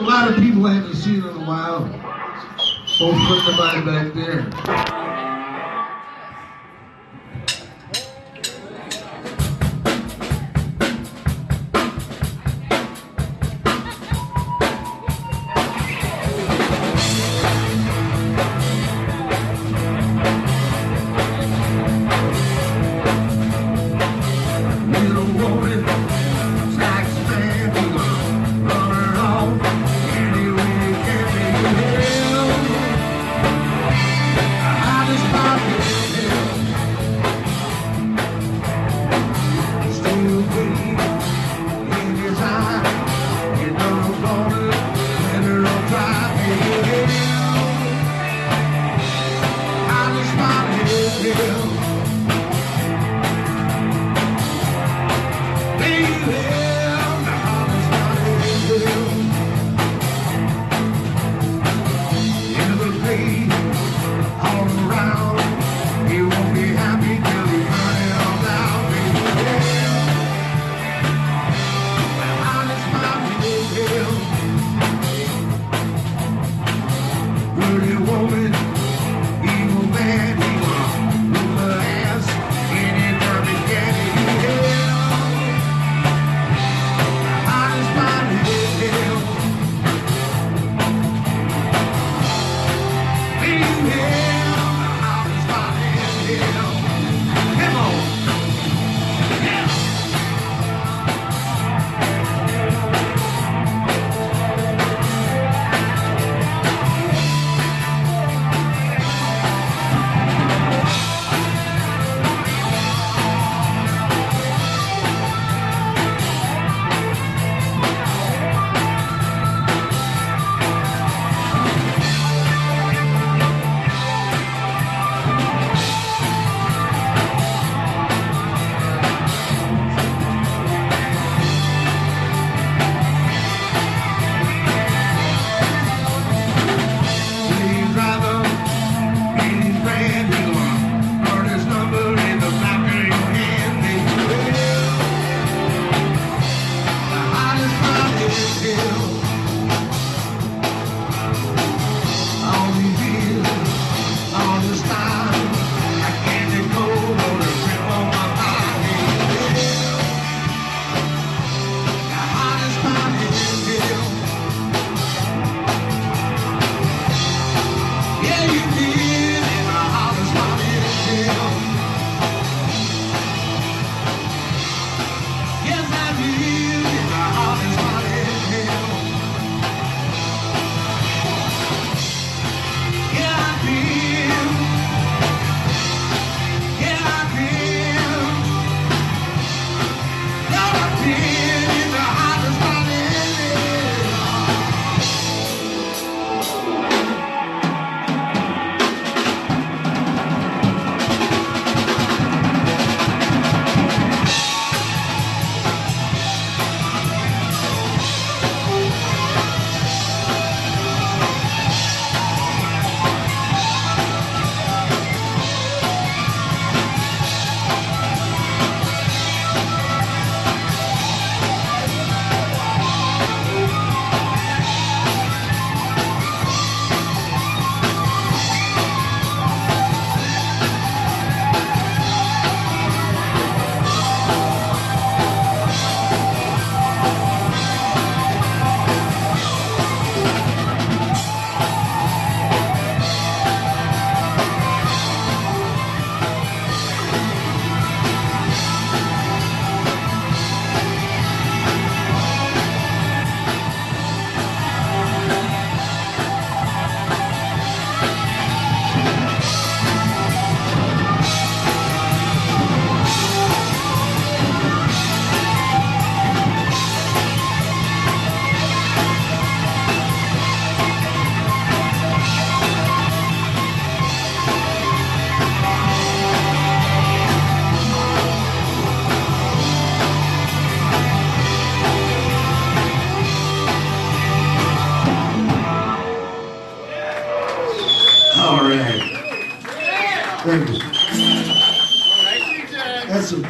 A lot of people I haven't seen in a while. Old friend of mine back there.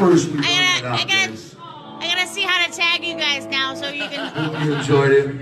first we I gotta, I gotta, I gotta see how to tag you guys now so you can. Hope you enjoyed it.